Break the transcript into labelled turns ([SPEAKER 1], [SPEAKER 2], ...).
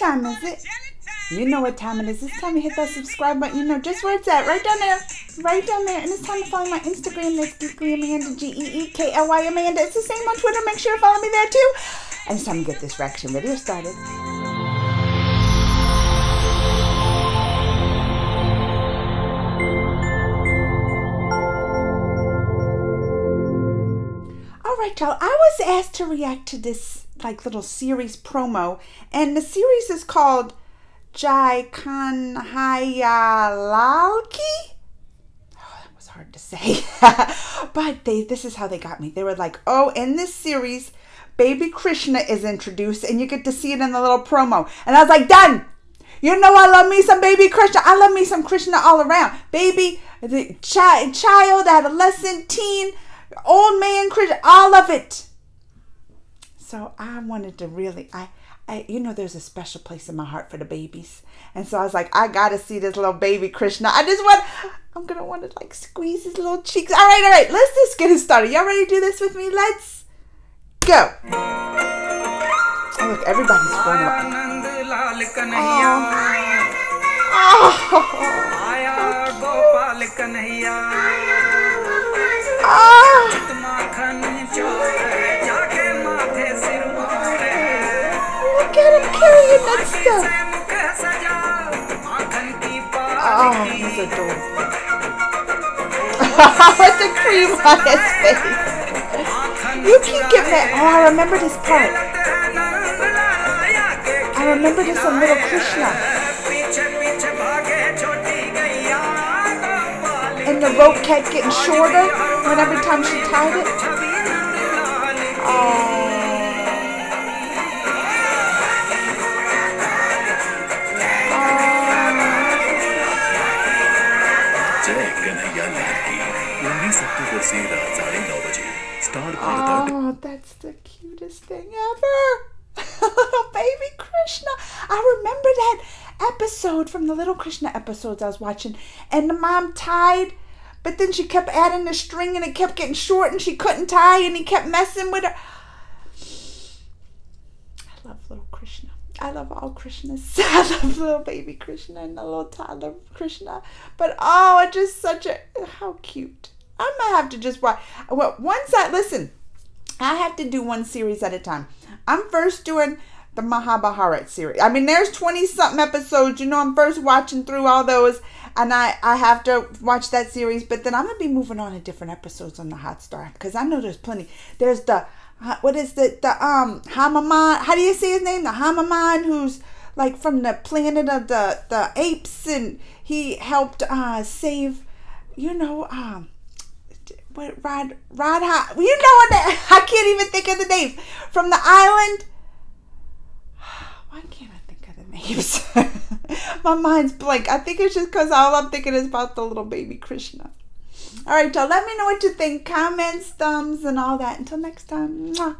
[SPEAKER 1] time is it? You know what time it is. It's time to hit that subscribe button. You know just where it's at. Right down there. Right down there. And it's time to follow my Instagram. That's Geekly Amanda. G-E-E-K-L-Y Amanda. It's the same on Twitter. Make sure to follow me there too. And it's time to get this reaction video started. All right, y'all. I was asked to react to this like little series promo, and the series is called Jai Kanhaiya Laal Ki. Oh, that was hard to say. but they this is how they got me. They were like, "Oh, in this series, baby Krishna is introduced and you get to see it in the little promo." And I was like, "Done." You know I love me some baby Krishna. I love me some Krishna all around. Baby, the child, child, adolescent, teen, old man Krishna, all of it. So I wanted to really I I, you know, there's a special place in my heart for the babies. And so I was like, I gotta see this little baby Krishna. I just want, I'm gonna want to like squeeze his little cheeks. All right, all right, let's just get it started. Y'all ready to do this with me? Let's go. Oh, look, everybody's going up. Oh. With the cream on his face. You keep getting that. Oh, I remember this part. I remember this on Little Krishna. And the rope kept getting shorter when every time she tied it. Oh. Oh, that's the cutest thing ever. little baby Krishna. I remember that episode from the little Krishna episodes I was watching. And the mom tied, but then she kept adding the string and it kept getting short and she couldn't tie and he kept messing with her. I love little Krishna. I love all Krishnas. I love little baby Krishna and the little toddler Krishna. But oh, it's just such a, how cute. I might have to just watch. Well, once I listen, I have to do one series at a time. I'm first doing the Mahabharata series. I mean, there's 20 something episodes. You know, I'm first watching through all those, and I I have to watch that series. But then I'm gonna be moving on to different episodes on the Hotstar because I know there's plenty. There's the what is the the um Hanuman? How do you say his name? The Hanuman who's like from the planet of the the apes, and he helped uh save, you know um what Rod Rod you know that I can't even think of the names from the island. Why can't I think of the names? My mind's blank. I think it's just because all I'm thinking is about the little baby Krishna. All right, y'all. Let me know what you think. Comments, thumbs, and all that. Until next time. Mwah.